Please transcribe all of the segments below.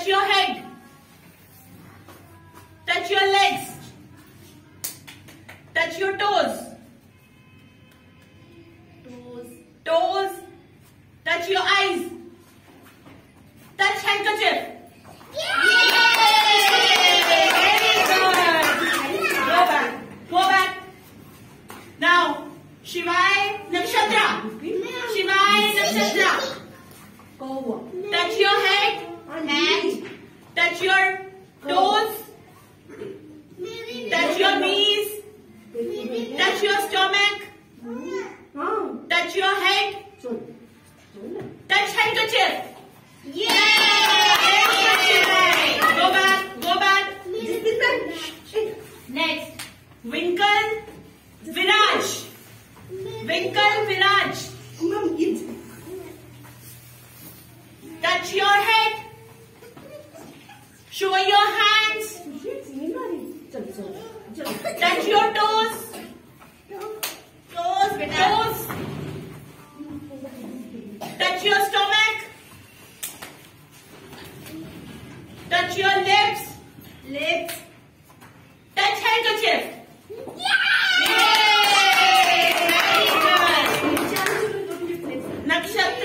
Touch your head. Touch your legs. Touch your toes. Toes. Toes. Touch your eyes. Touch handkerchief. Yay! Very good. Go back. Go back. Now, Shivai Nakshatra. Shivai Nakshatra. Cow. Touch your head. Hand. Touch your toes. Touch your knees. Touch your stomach. Touch your head. Touch handkerchief. Yay! Very good, Shivai. Go back. Go back. This is the. Next. Winkle. Viraj. Winkle Viraj. Touch your. Show your hands. Touch your toes. Toes, toes. Touch your stomach. Touch your lips. Lips. Touch handkerchief. Yeah! Yay! Very good. Nakshatra.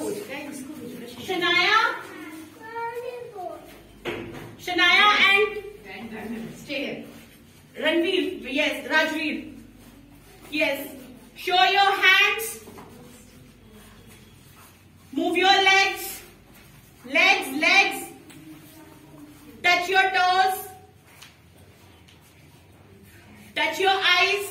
Rose right and Shanaya Shanaya and Yes. show your hands. Move your legs. Legs legs. Touch your toes. Touch your eyes.